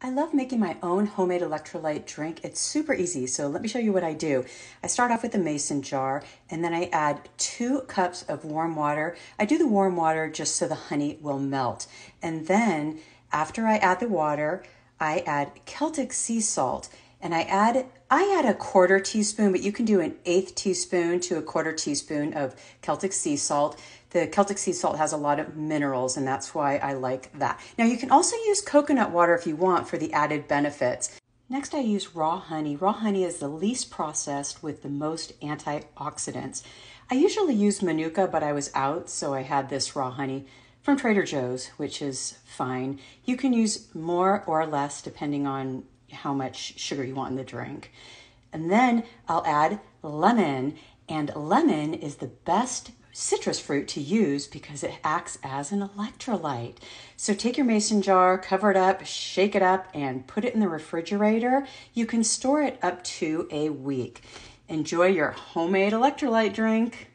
I love making my own homemade electrolyte drink. It's super easy, so let me show you what I do. I start off with a mason jar and then I add two cups of warm water. I do the warm water just so the honey will melt. And then after I add the water, I add Celtic sea salt and I add I add a quarter teaspoon, but you can do an eighth teaspoon to a quarter teaspoon of Celtic sea salt. The Celtic sea salt has a lot of minerals, and that's why I like that. Now, you can also use coconut water if you want for the added benefits. Next, I use raw honey. Raw honey is the least processed with the most antioxidants. I usually use Manuka, but I was out, so I had this raw honey from Trader Joe's, which is fine. You can use more or less depending on how much sugar you want in the drink. And then I'll add lemon, and lemon is the best citrus fruit to use because it acts as an electrolyte. So take your mason jar, cover it up, shake it up, and put it in the refrigerator. You can store it up to a week. Enjoy your homemade electrolyte drink.